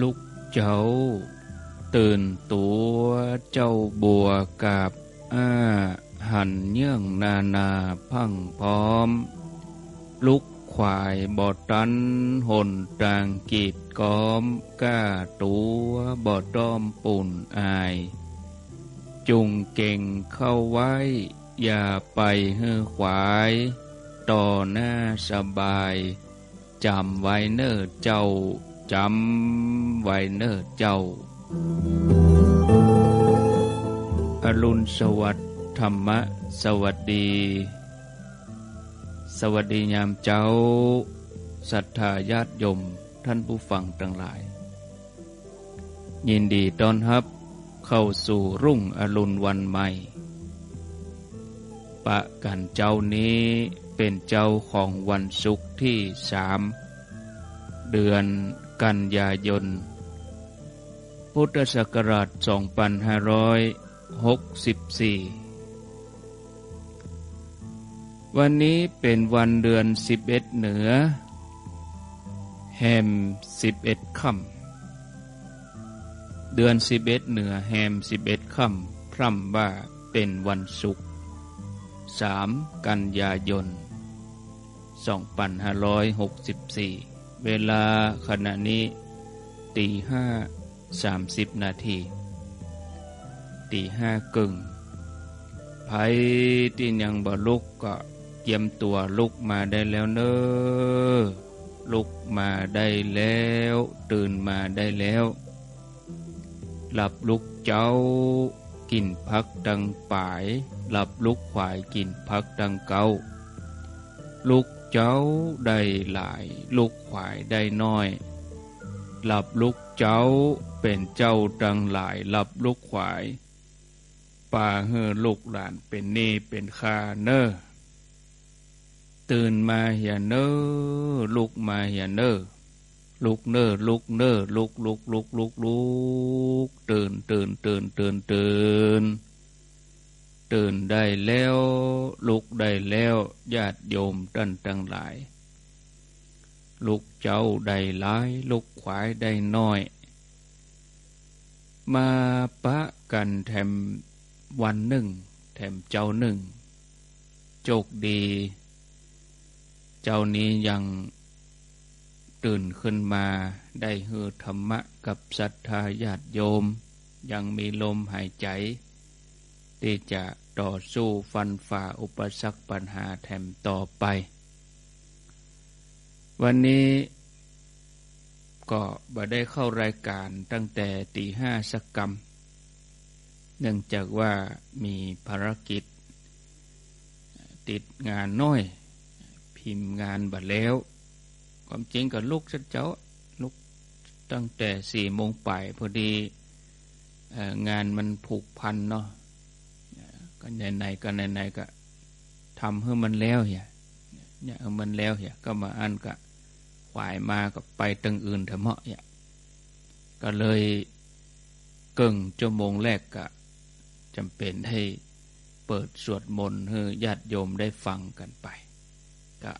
ลุกเจ้า ตื่นตัวเจ้าบัวกับอ้าหันเยื่องนานาพังพร้อม ลุกควายบอดตันหนตางกีดก้อมก้าตัวบอด้อมปุ่นอาย จุงเก่งเข้าไว้ อย่าไปเฮือขวาย ต่อหน้าสบาย จำไว้เนอเจ้า จำไว้เนอเจ้า อรุณสวัสดิ์ธรรมะ สวัสดี สวัสดียามเจ้าศรัทธาญาติโยมท่านผู้ฟังทั้งหลาย ยินดีต้อนรับเข้าสู่รุ่งอรุณวันใหม่ ปะกันเจ้านี้เป็นเจ้าของวันศุกร์ที่สามเดือน กันยายน พุทธศักราช 2564 วันนี้เป็นวันเดือน 11 เหนือ แฮม 11 ค่ำ เดือน 11 เหนือแฮม 11 ค่ำ พร่ำว่าเป็นวันศุกร์ 3 กันยายน 2564 เวลาขณะนี้ตีห้าสามสิบนาทีตีห้ากึ่งไผที่ยังบ่ลุกก็เตรียมตัวลุกมาได้แล้วเนอลุกมาได้แล้ว ตื่นมาได้แล้ว หลับลุกเจ้ากินพักดังป่าย หลับลุกขวายกินพักดังเกาลุกเจ้าได้หลายลุกขวายได้น้อยหลับลุกเจ้าเป็นเจ้าดังหลายหลับลุกขวายป่าเฮอลูกหลานเป็นเน่เป็นคาเนอตื่นมาเหียเนอลุกมาเหียเนอลุกเนอลุกเนอลุกลุกลุกลุกลุกตื่นตื่นตื่นตื่นตื่น ตื่นได้แล้วลุกได้แล้วญาติโยมท่านทั้งหลาย ลุกเจ้าได้หลาย ลุกขวายได้น้อย มาปะกันแถมวันหนึ่ง แถมเจ้าหนึ่งโจกดี เจ้านี้ยังตื่นขึ้นมาได้เฮือธรรมะกับศรัทธาญาติโยม ยังมีลมหายใจ ที่จะต่อสู้ฟันฝ่าอุปสรรคปัญหาแถมต่อไป วันนี้ก็บ่ได้เข้ารายการตั้งแต่ตีห้าสักกรรม เนื่องจากว่ามีภารกิจ ติดงานน้อย พิมพ์งานบัดแล้ว ความจริงกับลูกชัดเจ้าลูกตั้งแต่สี่โมงป่ายพอดีงานมันผูกพันเนาะ ก็ไหนๆก็ไหนๆก็ทำให้มันแล้วเหียเนี่ยมันแล้วเหียก็มาอันก็ขวายมาก็ไปตึงอื่นเถอะเมาะเนี่ยก็เลยเก่งชั่วโมงแรกก็จำเป็นให้เปิดสวดมนต์ให้ญาติโยมได้ฟังกันไปก็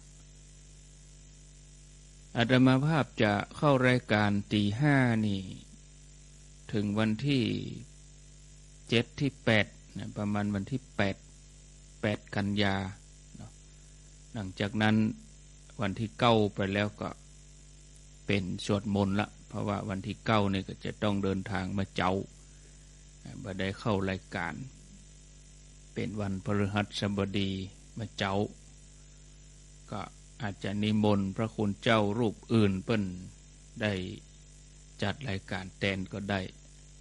อาตมาภาพจะเข้ารายการตีห้านี่ ถึงวันที่เจ็ดที่แปด นะประมาณวันที่แปดแปดกันยาหลังจากนั้นวันที่เก้าไปแล้วก็เป็นสวดมนต์ละ เพราะว่าวันที่เก้านี่ก็จะต้องเดินทางมาเจ้าบ่ได้เข้ารายการ เป็นวันพฤหัสบดีมาเจ้า ก็อาจจะนิมนต์พระคุณเจ้ารูปอื่นเปิ้นได้จัดรายการแทนก็ได้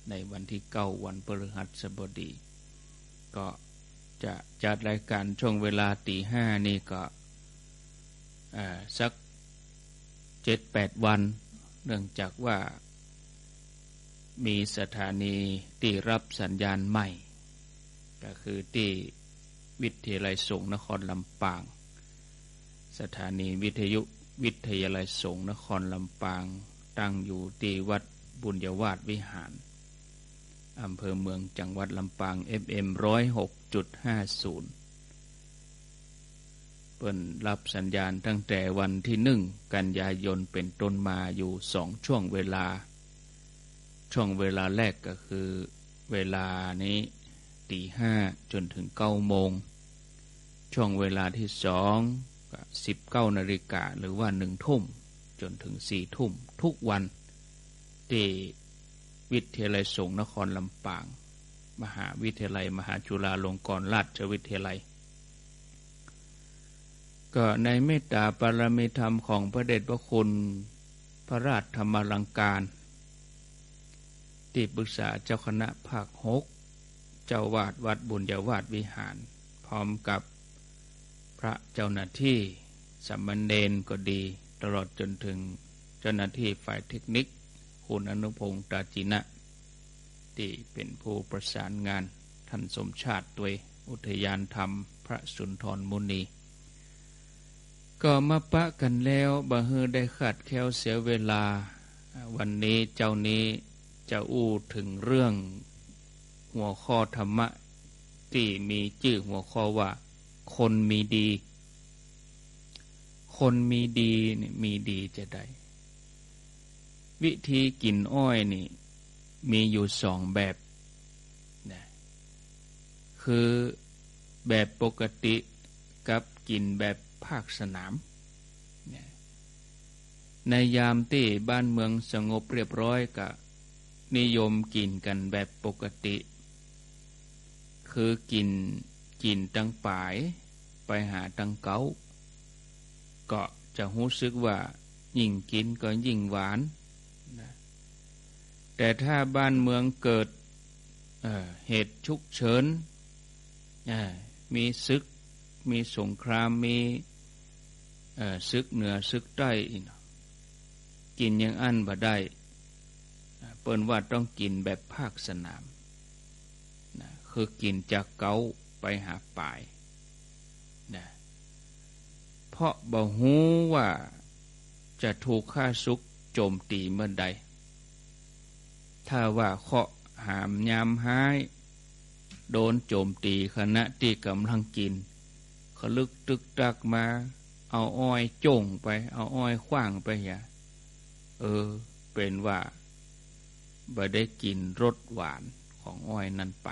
ในวันที่เก้าวันพฤหัสบดี ก็จะจัดรายการช่วงเวลาตีห้านี่ก็สักเจ็ดแปดวัน เนื่องจากว่ามีสถานีที่รับสัญญาณใหม่ ก็คือที่วิทยาลัยสงนครลำปาง สถานีวิทยุวิทยาลัยสงนครลำปาง ตั้งอยู่ที่วัดบุญยวาสวิหาร อำเภอเมืองจังหวัดลำปาง FM ร้อยหกจุดห้าศูนย์เปิ่นรับสัญญาณตั้งแต่วันที่หนึ่งกันยายนเป็นต้นมาอยู่สองช่วงเวลา ช่วงเวลาแรกก็คือเวลานี้ตีห้าจนถึงเก้าโมง ช่วงเวลาที่สองก็สิบเก้านาฬิกาหรือว่าหนึ่งทุ่มจนถึงสี่ทุ่มทุกวันที่ วิทยาลัยสงฆ์นครลำปาง มหาวิทยาลัย มหาจุฬาลงกรณราชวิทยาลัย ก็ในเมตตาปรมิธรรมของพระเดชพระคุณพระราชธรรมลังการที่ปรึกษาเจ้าคณะภาคหกเจ้าวาดวัดบุญญาวาดวิหาร พร้อมกับพระเจ้าหน้าที่สัมบันเดนก็ดี ตลอดจนถึงเจ้าหน้าที่ฝ่ายเทคนิค คุณอนุพงศ์ตาจินะ ที่เป็นผู้ประสานงานท่านสมชาติตัวอุทยานธรรมพระสุนทรมุนี ก็มาปะกันแล้วบะเฮอได้ขาดแคลเสียเวลา วันนี้เจ้านี้จะอู้ถึงเรื่องหัวข้อธรรมะ ที่มีชื่อหัวข้อว่า คนมีดี คนมีดีมีดีจะได้ วิธีกินอ้อยนี่ มีอยู่สองแบบนะคือแบบปกติกับกินแบบภาคสนามในยามที่บ้านเมืองสงบเรียบร้อยกับนิยมกินกันแบบปกติ คือกินกินตั้งปาย ไปหาตั้งเกาก็จะรู้สึกว่ายิ่งกินก็ยิ่งหวาน แต่ถ้าบ้านเมืองเกิดเเหตุชุกเฉินมีซึก มีสงครามมีซึกเหนือซึกใต้กินยังอั้นบ่ได้ เปิ้นว่าต้องกินแบบภาคสนามนะคือกินจากเกาไปหาป่ายนะเพราะบ่ฮู้ว่าจะถูกฆ่าซุกโจมตีเมื่อใด ถ้าว่าเคาะหามยามห้าย โดนโจมตีขณะที่กำลังกินขลึกตึกตักมา เอาอ้อยจ่งไป เอาอ้อยขว้างไปอย่าเออ เป็นว่าบ่ได้กินรสหวานของอ้อยนั้นไป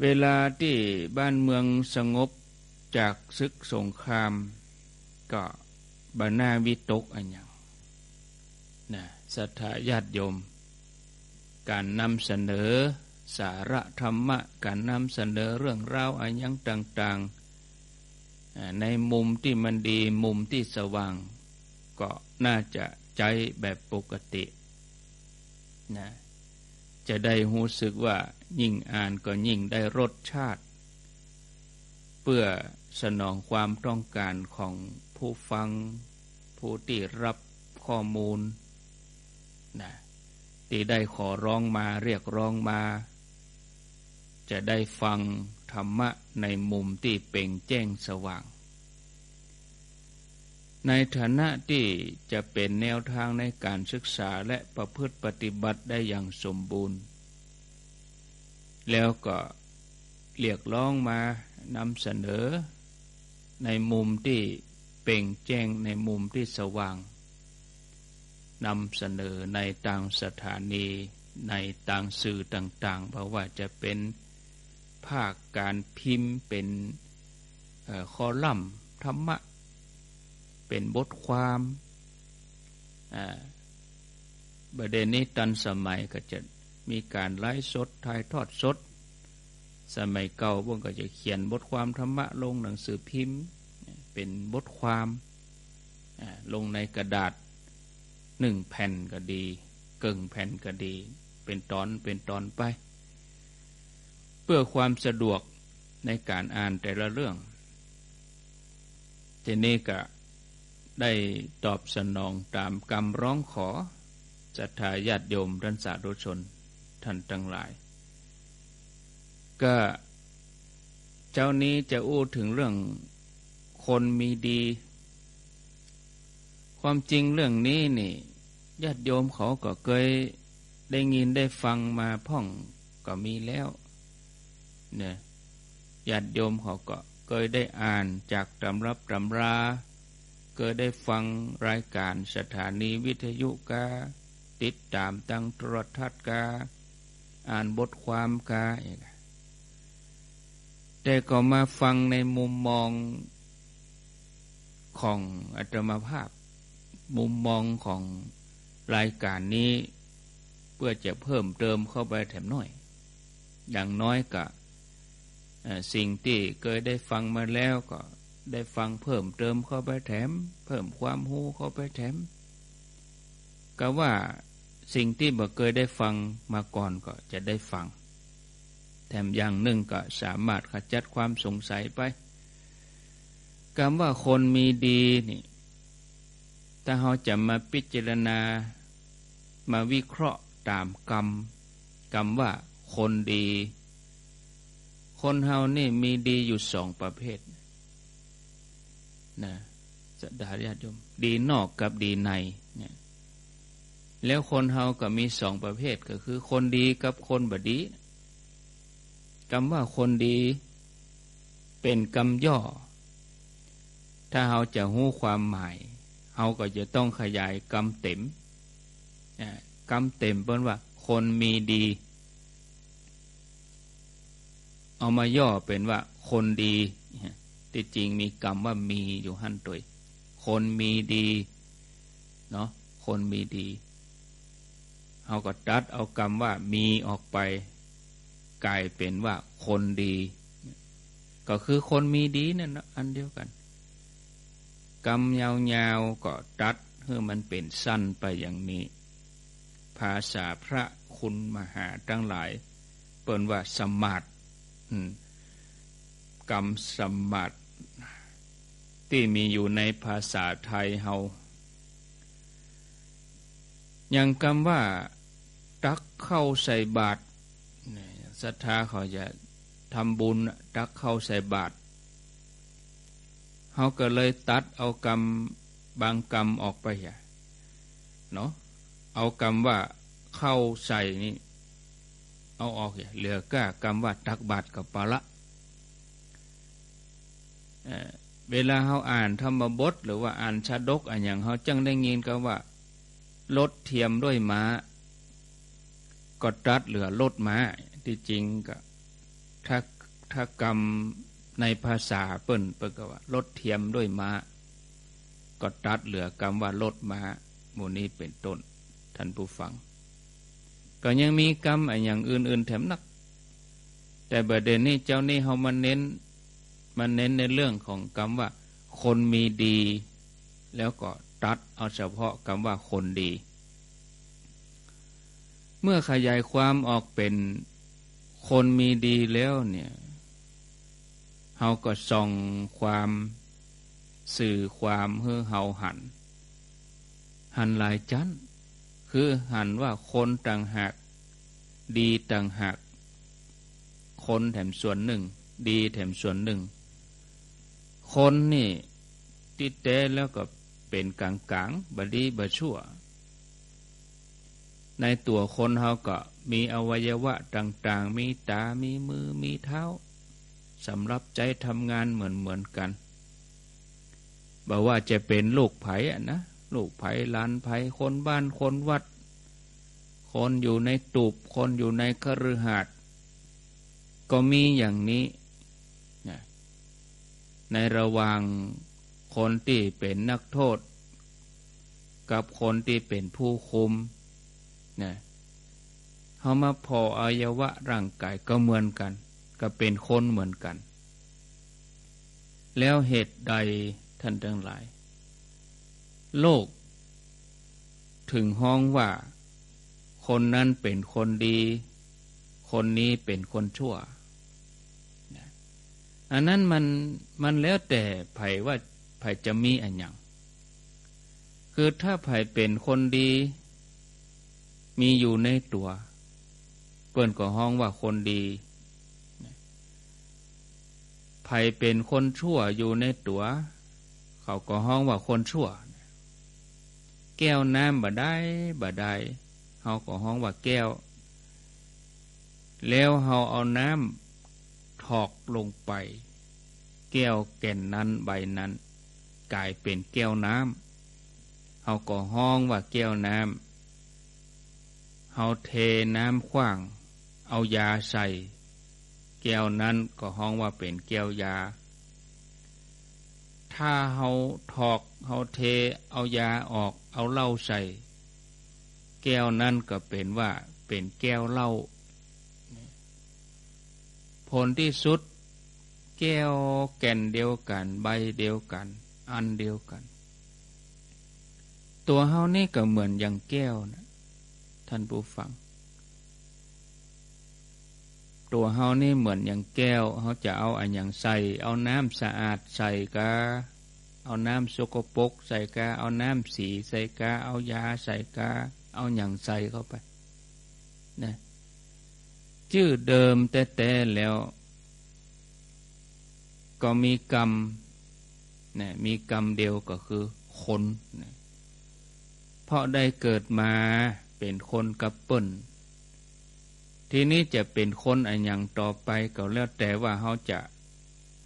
เวลาที่บ้านเมืองสงบจากศึกสงคราม ก็บานาวิตกอันยังนะ สัทธาญาติโยม การนำเสนอสาระธรรมะ การนำเสนอเรื่องราวอันยังต่าง ๆ ในมุมที่มันดีมุมที่สว่าง ก็น่าจะใจแบบปกตินะจะได้รู้สึกว่ายิ่งอ่านก็ยิ่งได้รสชาติ เพื่อสนองความต้องการของผู้ฟัง ผู้ที่รับข้อมูล นะที่ได้ขอร้องมาเรียกร้องมา จะได้ฟังธรรมะในมุมที่เป่งแจ้งสว่าง ในฐานะที่จะเป็นแนวทางในการศึกษาและประพฤติปฏิบัติได้อย่างสมบูรณ์ แล้วก็เรียกร้องมานำเสนอ ในมุมที่เป่งแจ้งในมุมที่สว่าง นำเสนอในต่างสถานีในต่างสื่อต่างๆ เพราะว่าจะเป็นภาคการพิมพ์เป็นคอลัมน์ธรรมะ เป็นบทความประเด็นนี้ตันสมัยก็จะมีการไลฟ์สดถ่ายทอดสด สมัยเก่าพวกก็จะเขียนบทความธรรมะลงหนังสือพิมพ์ เป็นบทความลงในกระดาษ หนึ่งแผ่นก็ดี เกิ่งแผ่นก็ดี เป็นตอนเป็นตอนไป เพื่อความสะดวกในการอ่านแต่ละเรื่องทีนี้ก็ได้ตอบสนองตามกรรมร้องขอศรัทธาญาติโยมท่านสาธุชนท่านทั้งหลาย ก็เจ้านี้จะอู้ถึงเรื่องคนมีดี ความจริงเรื่องนี้นี่ ญาติโยมเขาก็เคยได้ยินได้ฟังมาพ่องก็มีแล้วเนี่ยญาติโยมเขาก็เคยได้อ่านจากตำรับตำราเกิดได้ฟังรายการสถานีวิทยุกา ติดตามตั้งโทรทัศน์กา อ่านบทความกาแต่ก็มาฟังในมุมมองของอัตมาภาพ มุมมองของ รายการนี้เพื่อจะเพิ่มเติมเข้าไปแถมน้อย อย่างน้อยก็สิ่งที่เคยได้ฟังมาแล้วก็ได้ฟังเพิ่มเติมเข้าไปแถม เพิ่มความหูเข้าไปแถม ก็ว่าสิ่งที่บ่เคยได้ฟังมาก่อนก็จะได้ฟัง แถมอย่างหนึ่งก็สามารถขจัดความสงสัยไปคำว่าคนมีดีนี่ ถ้าเราจะมาพิจารณา มาวิเคราะห์ตามกรรม กรรมว่าคนดี คนเฮานี่มีดีอยู่สองประเภทนะสดาญาติโยมดีนอกกับดีในเนี่ยแล้วคนเฮาก็มีสองประเภทก็คือ คนดีกับคนบดีคำว่าคนดีเป็นกรรมย่อ ถ้าเฮาจะหู้ความหมาย เฮาก็จะต้องขยายกรรมเต็มกรรมเต็มเป็นว่า คนมีดี เอามาย่อเป็นว่า คนดีที่จริงมีกรรมว่ามีอยู่หั่นตัวคนมีดีเนาะคนมีดีเอาก็ตัดเอากรรมว่ามีออกไป กลายเป็นว่าคนดี ก็คือคนมีดีนั่นอันเดียวกัน กรรมยาวๆก็ตัดเพื่อมันเป็นสั้นไปอย่างนี้ ภาษาพระคุณมหาตั้งหลาย เปิ่นว่าสมาธิกรรมสมาธิที่มีอยู่ในภาษาไทยเฮาอย่างคำว่า ตักเข้าใส่บาตรศรัทธาเขาจะทำบุญตักเข้าใส่บาตร เขาก็เลยตัดเอากรรมบางกรรมออกไปเนาะเอากรรมว่าเข้าใส่นี่เอาออกเหลือก้ากรรมว่าตักบาตรกับปะละเวลาเขาอ่านธรรมบท หรือว่าอ่านชาดกอันอย่างเขาจังได้ยินก็ว่าลดเทียมด้วยม้า ก็ตัดเหลือลดม้าที่จริงก็ถ้าถ้ากรรม ในภาษาเปิ้นเปิ้นก็ว่าลดเทียมด้วยม้า ก็ตัดเหลือกรรมว่าลดม้าโมนี้เป็นต้นท่านผู้ฟัง ก็ยังมีกรรมอย่างอื่น ๆ แถมนัก แต่ประเด็นนี้เจ้านี่เขามาเน้นมันเน้นในเรื่องของคำว่า คนมีดี แล้วก็ตัดเอาเฉพาะคำว่าคนดี เมื่อขยายความออกเป็นคนมีดีแล้วเนี่ย เฮาก็ส่องความสื่อความเฮือเฮาหัน หันหลายจันคือหันว่าคนต่างหาก ดีต่างหาก คนแถมส่วนหนึ่ง ดีแถมส่วนหนึ่ง คนนี่ติดแต่แล้วก็เป็นกลางกลางบดีบชั่ว ในตัวคนเขาก็มีอวัยวะต่างๆ มีตา มีมือ มีเท้า สำหรับใจทำงานเหมือนเหมือนกันบอกว่าจะเป็นลูกไผ่อะนะลูกไผ่ลานไผ่คนบ้านคนวัด คนอยู่ในตูบคนอยู่ในคฤหาสน์ก็มีอย่างนี้ในระหว่างคนที่เป็นนักโทษ กับคนที่เป็นผู้คุมนะเขามาพออวัยวะร่างกายก็เหมือนกัน ก็เป็นคนเหมือนกัน แล้วเหตุใดท่านทั้งหลาย โลก ถึงห้องว่า คนนั้นเป็นคนดี คนนี้เป็นคนชั่วอันนั้นมันมันแล้วแต่ไผ่ว่าไผ่จะมีอันอย่าง คือถ้าไผ่เป็นคนดี มีอยู่ในตัว เปิ่นก็ห้องว่าคนดี ไผ่เป็นคนชั่วอยู่ในตัว เขาก็ห้องว่าคนชั่ว แก้วน้ำบ่ได้บ่ได้เขาก็ห้องว่าแก้ว แล้วเขาเอาน้ำถอกลงไป แก้วแก่นนั้นใบนั้น กลายเป็นแก้วน้ำเขาก็ห้องว่าแก้วน้ำเฮาเทน้ำขว้าง เอายาใส่ แก้วนั้นก็ห้องว่าเป็นแก้วยา ถ้าเฮาถอกเฮาเท เอายาออก เอาเหล้าใส่ แก้วนั้นก็เป็นว่าเป็นแก้วเหล้า ผลที่สุด แก้วแก่นเดียวกัน ใบเดียวกัน อันเดียวกัน ตัวเฮานี่ก็เหมือนอย่างแก้วนะท่านผู้ฟัง ตัวเฮานี่เหมือนอย่างแก้วเฮาจะเอาอันอย่างใส่ เอาน้ำสะอาดใส่กาเอาน้ำสกปรกใส่กาเอาน้ำสีใส่กาเอายาใส่กาเอาอย่างใส่เข้าไปนะชื่อเดิมแต่แต่แล้ว ก็มีกรรมนะมีกรรมเดียวก็คือคนนะเพราะได้เกิดมาเป็นคนกับเปิ้น ทีนี้จะเป็นคนอันยังต่อไปก็แล้วแต่ว่าเขาจะ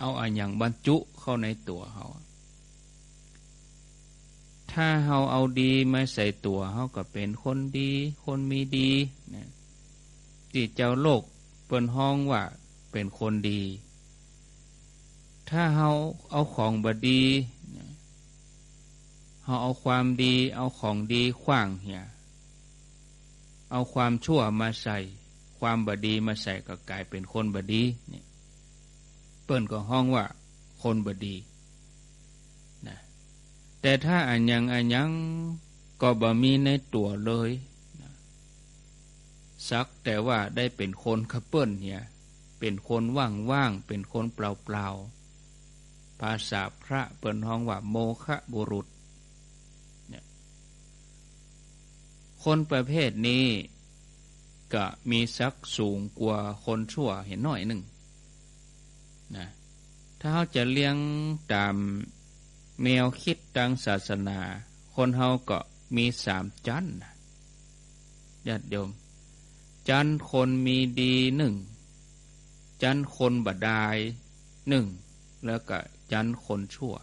เอาอันยังบรรจุเข้าในตัวเขาถ้าเขาเอาดีมาใส่ตัวเขาก็เป็นคนดี คนมีดีนะที่เจ้าโลกเปิ้นห้องว่าเป็นคนดี ถ้าเขาเอาของบดีเขาเอาความดี เอาของดีขว้างเหี่ยเอาความชั่วมาใส่ ความบดีมาใส่ก็กลายเป็นคนบดีเนี่ยเปิ้นก็ห้องว่าคนบดีนะแต่ถ้าอันยังอันยังก็บ่มีในตัวเลยนะสักแต่ว่าได้เป็นคนขับเปิ้นเนี่ยเป็นคนว่างว่างเป็นคนเปล่าเปล่าภาษาพระเปิ้นห้องว่าโมคะบุรุษ คนประเภทนี้ ก็มีสักสูงกว่าคนชั่วเห็นหน่อยหนึ่งนะถ้าเขาจะเลี้ยงตามแมวคิดทางศาสนา คนเฮาก็มีสามจันญาติโยม จันคนมีดีหนึ่ง จันคนบดายหนึ่ง แล้วก็จันคนชั่ว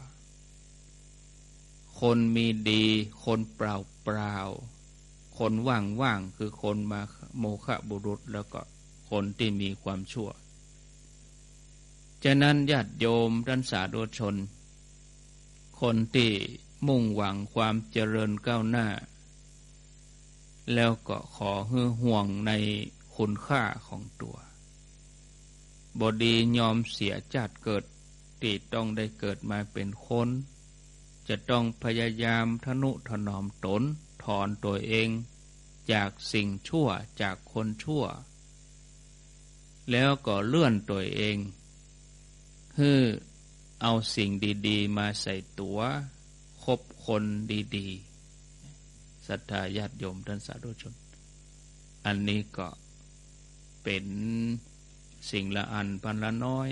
คนมีดีคนเปล่าเปล่า คนว่างว่างคือคนมาโมฆะบุรุษแล้วก็คนที่มีความชั่ว ฉะนั้นญาติโยมท่านสาธุชน คนที่มุ่งหวังความเจริญก้าวหน้า แล้วก็ขอเฮือห่วงในคุณค่าของตัวบดียอมเสียจัดเกิดที่ต้องได้เกิดมาเป็นคน จะต้องพยายามทนุถนอมตน ถอนตัวเองจากสิ่งชั่วจากคนชั่ว แล้วก็เลื่อนตัวเองฮือเอาสิ่งดีๆ มาใส่ตัวคบคนดีๆศรัทธาญาติโยมท่านสาธุชน อันนี้ก็เป็นสิ่งละอันพันละน้อย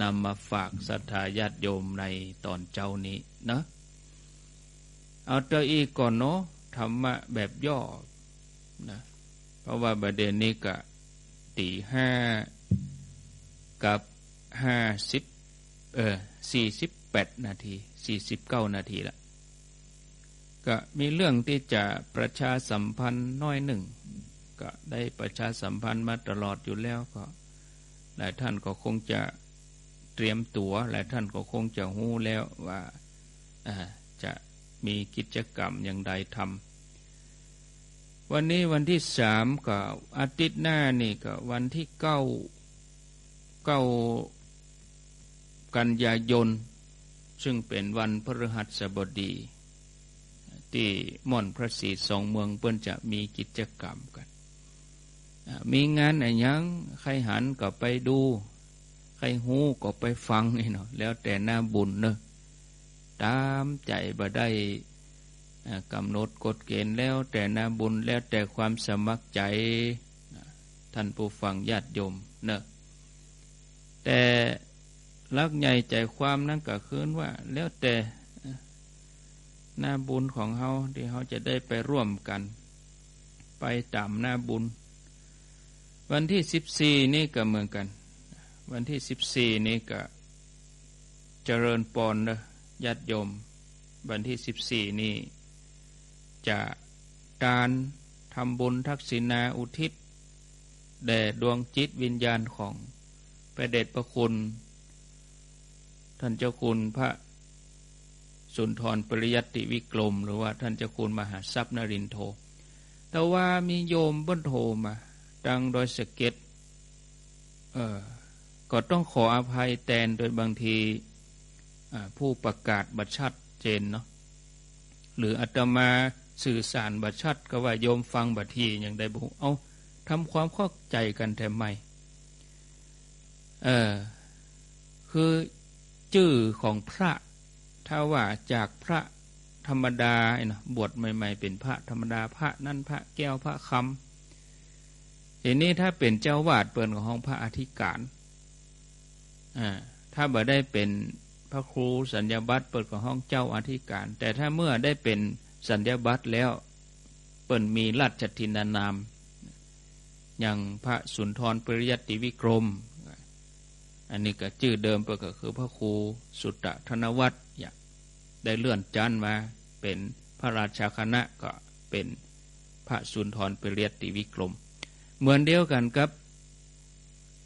นำมาฝากศรัทธาญาติโยมในตอนเจ้านี้นะ เอาเตออีก่อนเนาะธรรมะแบบย่อนะเพราะว่าประเด็นนี้ก็ตีห้ากับห้าสิบเออสี่สิบแปดนาทีสี่สิบเก้านาทีละก็มีเรื่องที่จะประชาสัมพันธ์น้อยหนึ่ง ก็ได้ประชาสัมพันธ์มาตลอดอยู่แล้วก็หลายท่านก็คงจะเตรียมตัวหลายท่านก็คงจะหู้แล้วว่าจะ มีกิจกรรมอย่างใดทำวันนี้วันที่สามกับอาทิตย์หน้านี่ก็วันที่เก้าเก้ากันยายน ซึ่งเป็นวันพฤหัสบดี ที่ม่อนพระศรีสองเมืองเปิ้นจะมีกิจกรรมกัน มีงานอะไรยังใครหันก็ไปดู ใครหูก็ไปฟังนี่เนาะแล้วแต่หน้าบุญเนาะ ตามใจบ่ได้กำหนดกฎเกณฑ์แล้วแต่นาบุญแล้วแต่ความสมัครใจท่านผู้ฟังญาติโยมเนอะแต่ลักใหญ่ใจความนั่นก็คือว่า แล้วแต่หน้าบุญของเขาที่เขาจะได้ไปร่วมกัน ไปตามหน้าบุญ วันที่สิบสี่นี่ก็เหมือนกัน วันที่สิบสี่นี่ก็เจริญปอนเนอะ ญาติโยม วันที่สิบสี่นี่ จะการททำบุญทักษิณาอุทิศ แด่ดวงจิตวิญญาณของพระเดชพระคุณ ท่านเจ้าคุณพระสุนทรปริยัติวิกรม หรือว่าท่านเจ้าคุณมหาทรัพย์นรินโท แต่ว่ามีโยมเบิ้นโทมาดังโดยสเก็ตเออก็ต้องขออภัยแทนโดยบางที ผู้ประกาศบัตชัดเจนเนาะหรืออาตมาสื่อสารบัตชัดก็ว่าโยมฟังบัตทีอย่างใดบุเอาทำความเข้าใจกันแทมไม่เออคือชื่อของพระถ้าว่าจากพระธรรมดาเนาะบวชใหม่ ๆ เป็นพระธรรมดาพระนั่นพระแก้วพระคำทีนี้ถ้าเป็นเจ้าวาดเปิดของพระอธิการอ่าถ้าบ่ได้เป็น พระครูสัญญาบัตรเปิดของห้องเจ้าอธิการ แต่ถ้าเมื่อได้เป็นสัญญาบัตรแล้วเปิดมีราชทินานาม อย่างพระสุนทรปริยัติวิกรม อันนี้ก็ชื่อเดิมเปิดก็คือพระครูสุตตะธนวัตรได้เลื่อนจันมาเป็นพระราชาคณะก็เป็นพระสุนทรปรียติวิกรม เหมือนเดียวกันกับ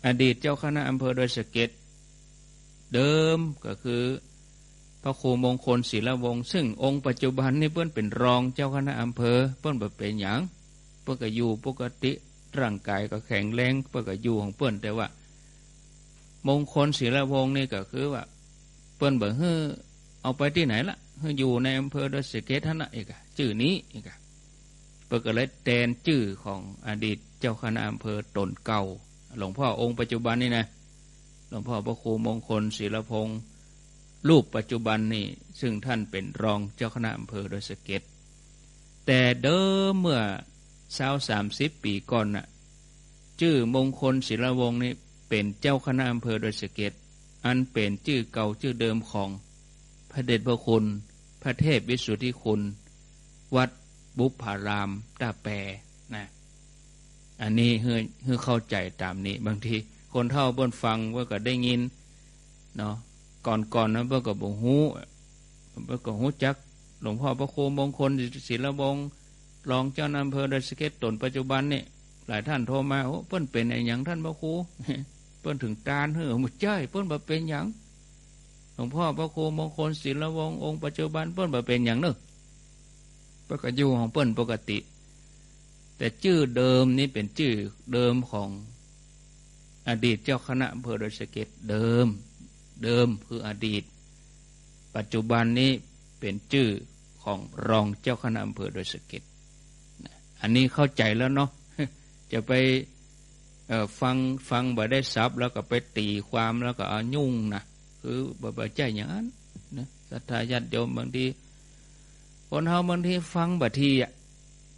อดีตเจ้าคณะอำเภอโดยสเก็ต เดิมก็คือ พระครูมงคลศิลวงศ์ซึ่งองค์ปัจจุบันนี่เพื่อนเป็นรองเจ้าคณะอำเภอ เพื่อนแบบเป็นอย่างเพื่อนก็อยู่ปกติร่างกายก็แข็งแรงเพื่อนก็อยู่ของเพื่อนแต่ว่า มงคลศิลวงศ์นี่ก็คือว่า เพื่อนแบบเฮ้เอาไปที่ไหนละอยู่ในอำเภอดอยสเกตท่านอีกอะชื่อนี้อีกอะเปิดก็เลยแทนชื่อของอดีตเจ้าคณะอำเภอตนเก่า หลวงพ่อองค์ปัจจุบันนี่นะ หลวงพ่อพระครูมงคลศิลพงศ์รูปปัจจุบันนี่ซึ่งท่านเป็นรองเจ้าคณะอำเภอโดยสเก็ตแต่เดิมเมื่อสาวสามสิบปีก่อนน่ะชื่อมงคลศิลวงศ์นี่เป็นเจ้าคณะอำเภอโดยสเก็ตอันเป็นชื่อเก่าชื่อเดิมของพระเดชพระคุณ พระเทพวิสุทธิคุณ วัดบุพารามตาแปรนะอันนี้เฮือเฮือเข้าใจตามนี้บางที คนเท่าเบนฟังว่าก็ได้ยินเนาะก่อนก่อนนะเพื่อก็บอกหูเพื่อก็หูจัก หลวงพ่อพระโคมงคลศิลบงรองเจ้าอำเภอดอยสเก็ตตนปัจจุบันนี่หลายท่านโทรมาโอ้เปิ้นเป็นไอ้ยังท่านพระครูเปิ้นถึงตาเหือมุดใจเปิ้นบบเป็นยังหลวงพ่อพระครูมงคลศิลวงองค์ปัจจุบันเปิ้นบ่เป็นอย่างนึกปกอยู่ของเปิ้นปกติ แต่ชื่อเดิมนี้เป็นชื่อเดิมของ อดีตเจ้าคณะอำเภอดอยสะเก็ดเดิม เดิมคืออดีต ปัจจุบันนี้เป็นชื่อของรองเจ้าคณะอำเภอดอยสะเก็ดอันนี้เข้าใจแล้วเนาะจะไปฟังฟังบ่ได้ซับแล้วก็ไปตีความแล้วก็ยุ่งนะคือบ่ใจอย่างนั้นนะศรัทธาญาติโยมบางทีคนเฮาบางทีฟังบางทีอะ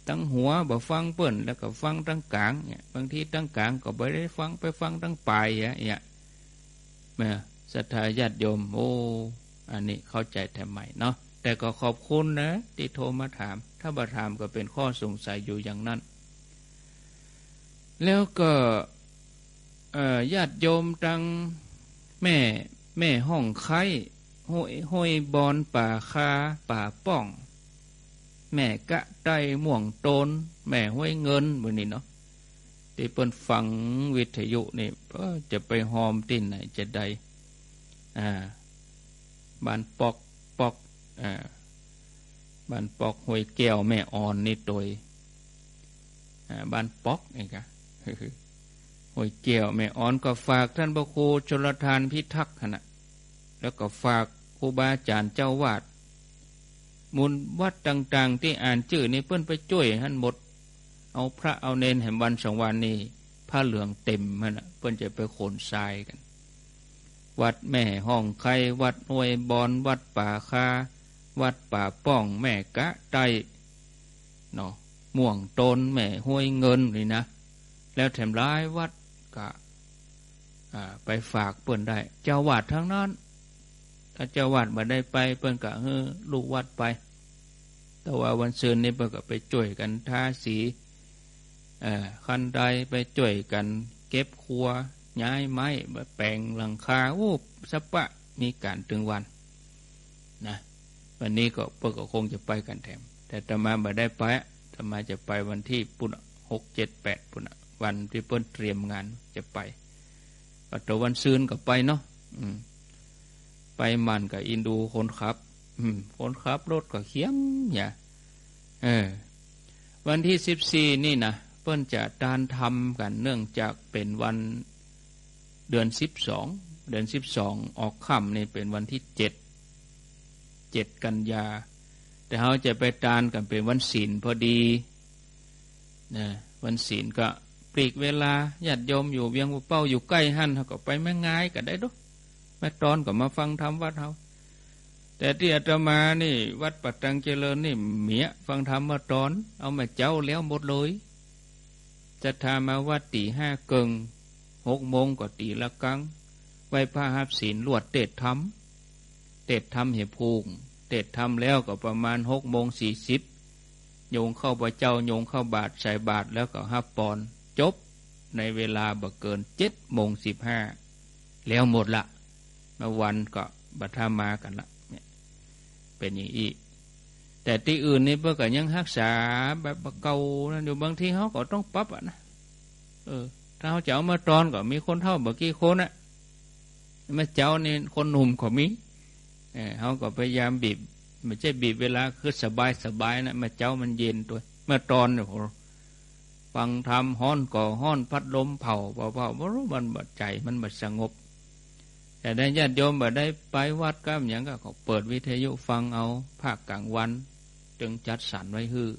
ตั้งหัวบ่ฟังเปิ่นแล้วก็ฟังตั้งกลางเนี่ยบางทีตั้งกลางก็บ่ได้ฟังไปฟังตั้งปลายเนี่ยแม่ศรัทธาญาติโยมโอ้อันนี้เข้าใจแทมใหม่เนาะแต่ก็ขอบคุณนะที่โทรมาถาม ถ้าบ่ถามก็เป็นข้อสงสัยอยู่อย่างนั้น แล้วก็ญาติโยมตั้งแม่แม่ห้องไข่ห้อยห้อยบอนป่าคาป่าป้อง แม่กะไตม่วงโตน แม่ห้อยเงินบนนี้เนาะที่เปิ้นฟังวิทยุนี่จะไปหอมตินไหนจะได้อ่าบานปอกปอกอ่าบานปอกห้อยแก้วแม่อ่อนนี่ตัวอ่าบานปอกนี่กะหอยเกี่ยวแม่อ่อนก็ฝากท่านพระครูชลทานพิทักษ์นะแล้วก็ฝากครูบาอาจารย์เจ้าวาด มุนวัดต่าง ๆ ที่อ่านชื่อนี่เพื่อนไปช่วยท่นหมด เอาพระเอาเนนแห่งวันสองวันนี้ผ้าเหลืองเต็มมันเพื่อนจะไปขนทรายกัน วัดแม่ห้องไข่วัดหวยบอนวัดป่าคา วัดป่าป้องแม่กะไตเนาะม่วงตนแม่ห้วยเงินนี่นะ แล้วแถมร้ายวัดก็ไปฝากเปิ่นได้เจ้าวาดทั้งนั้น ถ้าเจ้าวาดมาได้ไปเปิ่นก็เฮ้ลูกวัดไป แต่ว่าวันเสาร์นี้เปิ่นก็ไปจ่วยกันทาสีคันใดไปจ่วยกัน เก็บครัวย้ายไม้แปลงหลังคาโอ้สปะมีการถึงวันนะวันนี้ก็เปิ่นก็คงจะไปกันแถม แต่ตมามาได้ไปเพธรรมาจะไปวันที่ปุ่นหกเจ็ดแปดปุ่นวันที่เปิ้นเตรียมงานจะไปปัตวันซืนก็ไปเนาะ ไปมันกับอินดูคนขับคนขับรถก็เคียมอย่าเออ วันที่สิบสี่นี่นะเปิ้นจะดานทำกันเนื่องจากเป็นวันเดือนสิบสองเดือนสิบสองออกค่ำนี่เป็นวันที่เจ็ดเจ็ดกันยา แต่เขาจะไปดานกันเป็นวันศีลพอดีนะวันศีลก็ปลีกเวลาญาติโยมอยู่เวียงเป้าอยู่ใกล้หันเขาก็ไปแม่ง่ายก็ได้ด้วย แม่ตอนก็มาฟังธรรมวัดเขาแต่ที่อาตมานี่วัดปัตตังเจริญนี่เมียฟังธรรมมาตอน เอามาเจ้าแล้วหมดเลยจะทามาวัดตีห้าเกิงหกโมงก็ตีละกังไว้พระหับศีลลวดเตดทำเตดทำเหพูงเตดทำแล้วก็ประมาณหกโมงสี่สิบโยงเข้าพระเจ้าโยงเข้าบาทใส่บาทแล้วก็ฮับปอนจบในเวลาบ่เกินเจ็ดโมงสิบห้าแล้วหมดละ มาวันก็บัตามากันละเนี่ยเป็นอย่างอีแต่ที่อื่นนี่เพื่อก็ยังรักษาแบบเก่านั่นอยู่บางทีเขาก็ต้องปรับอะนะเออถ้าเขาจะเอามาตอนก็มีคนเท่าเมื่อกี้คนอะมาเจ้านี่คนหนุ่มก็มีเออเขาก็พยายามบีบไม่ใช่บีบเวลาคือสบายสบายนะมาเจ้ามันเย็นตัวมื่อตอนเนี่ยฟังทำห้อนก่อห้อนพัดลมเผาเผาเผาว่ารู้มันบัดใจมันบัดสงบ แต่ได้ญาติโยมบัดได้ไปวัดก็อย่างก็เขาเปิดวิทยุฟังเอาภาคกลางวัน จึงจัดสรรไว้ฮื้อ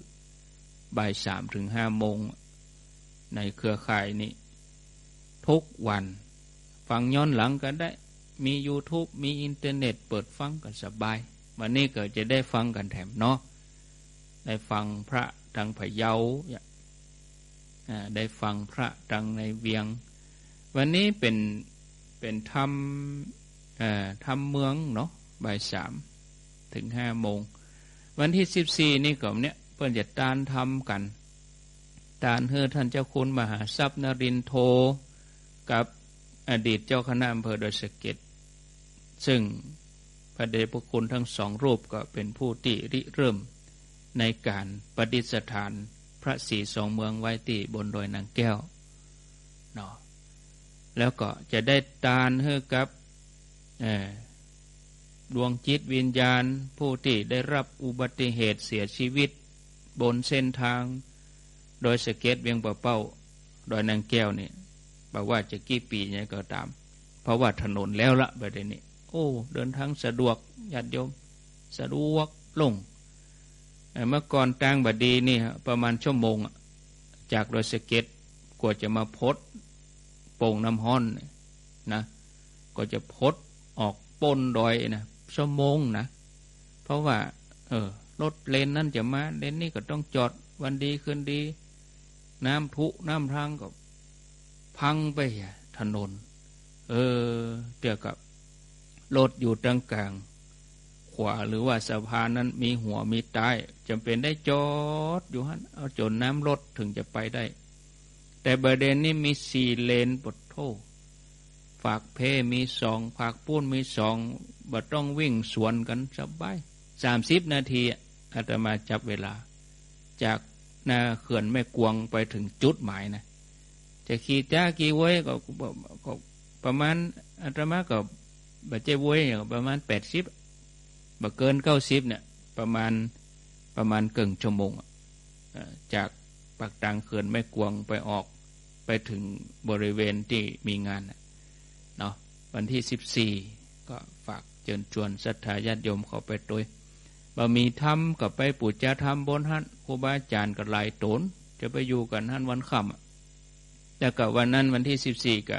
บ่ายสามถึงห้าโมง ในเครือข่ายนี้ ทุกวัน ฟังย้อนหลังกันได้มี YouTube มีอินเทอร์เน็ต เปิดฟังกันสบาย วันนี้ก็จะได้ฟังกันแถมเนาะได้ฟังพระทางพะเยาได้ฟังพระดังในเวียง วันนี้เป็น เป็นธรรมธรรมเมืองเนาะบ่ายสามถึงห้าโมง วันที่สิบสี่นี่ก็เนี่ยเพื่อนจะตานทำกัน ตานเฮอท่านเจ้าคุณมหาทรัพย์นรินโทกับอดีตเจ้าคณะอำเภอดอยสะเก็ดซึ่งพระเดชพระคุณทั้งสองรูปก็เป็นผู้ที่ริเริ่มในการปฏิสถานพระศรีสองเมืองไว้ที่บนดอยนางแก้วเนาะ แล้วก็จะได้ตานเฮือกับดวงจิตวิญญาณผู้ที่ได้รับอุบัติเหตุเสียชีวิต บนเส้นทาง โดยสเก็ตเวียงป่าเป้าโดยนางแก้วนี่บอกว่าจะกี่ปีเนี่ยก็ตาม เพราะว่าถนนแล้วละแบบนี้ โอ้ เดินทางสะดวกญาติโยม สะดวกลงเมื่อก่อนตั้งบดีนี่ประมาณชั่วโมง จากโดยสเก็ตกว่าจะมาพด ป่งน้ำห้อนนะ ก็จะพดออกปนดอยนะชั่วโมงนะ เพราะว่า เออรถเลนนั่นจะมาเลนนี่ก็ต้องจอดวันดีคืนดี น้ำพุน้ำทางก็พังไปถนน เออเดียวกับรถอยู่ตรงกลาง ขวาหรือว่าสะพานนั้นมีหัวมีใต้จำเป็นได้จอดอยู่ฮันเอาจนน้ำลดถึงจะไปได้ แต่บร์เดนนี่มีสี่เลนปดโทฝากเพมีสองฝากปูนมีสองบัต้องวิ่งสวนกันสบายสามสิบนาทีอาตมาจับเวลา จากนาเขื่อนแม่กวงไปถึงจุดหมายนะ จะขี่จ้ากี่ไว้ก็ประมาณอาตมาก็บัจเจไว้ยประมาณแปดสิบบ่เกินเก้าสิบเนี่ยประมาณประมาณเกิงชั่วโมงจากปากตังเขื่อนแม่กวงไปออก ไปถึงบริเวณที่มีงานเนาะวันที่สิบสี่ก็ฝากเชิญชวนศรัทธาญาติโยมเข้าไปโดยบ่มีธรรมกับไปปุจจาธรรมบนหันครูบาอาจารย์กับหลายโตนจะไปอยู่กันหันวันค่ำแต่กับวันนั้นวันที่สิบสี่ก็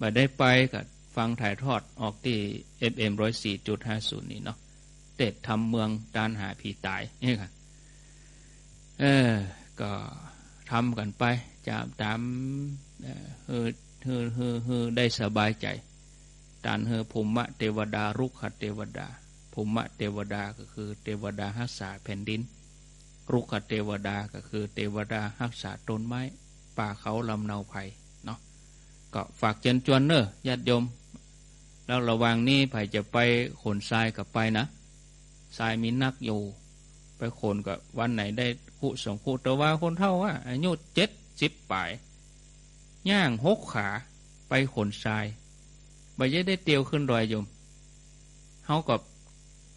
บ่ได้ไปกับฟังถ่ายทอดออกที่เอฟเอ็มร้อยสี่จุดห้าศูนย์นี่เนาะเตดทำเมืองดานหาผีตายนี่ค่ะเออก็ทำกันไป จามตามเออเฮอเฮอเฮอได้สบายใจตานเฮอภูมิเทวดารุกขเทวดาภูมิเทวดาก็คือเทวดาฮักษาแผ่นดิน รุกขเทวดาก็คือเทวดาฮักษาต้นไม้ ป่าเขาลำเนาไผ่เนาะก็ฝากเจนจวนเนอะญาติโยม แล้วระวังนี้ไผ่จะไปขนทรายกับไปนะทรายมีนักอยู่ ไปโคนกับวันไหนได้คู่สองคู่แต่ว่าคนเท่าว่าอายุเจ็ด สิบปลาย ย่างหกขาไปขนทรายใบจได้เตียวขึ้นดอยยมเฮากับ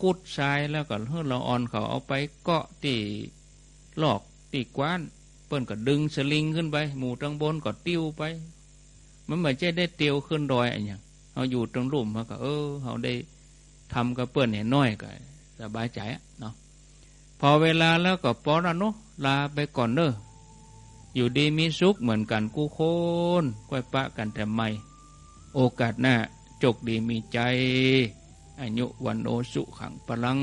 กุดทรายแล้วก็เฮือเราอ่อนเขาเอาไปเกาะตีหลอกตีกว้าน เปิ้นก็ดึงสลิงขึ้นไป หมู่ตรงบนก็ติ้วไป มันเหมือนจะได้เตียวขึ้นดอยอะไรอย่างเขาอยู่ตรงลุ่มเขาก็เออเขาได้ทำกับเปิ้นเห็นน้อยก็สบายใจเนาะพอเวลาแล้วก็ปอนะนาะลาไปก่อนเนอะ อยู่ดีมีสุขเหมือนกันกู้โคนก้อยปะกันแต่ไม่ โอกาสหน้าจกดีมีใจ อายุวันโอสุขังพลัง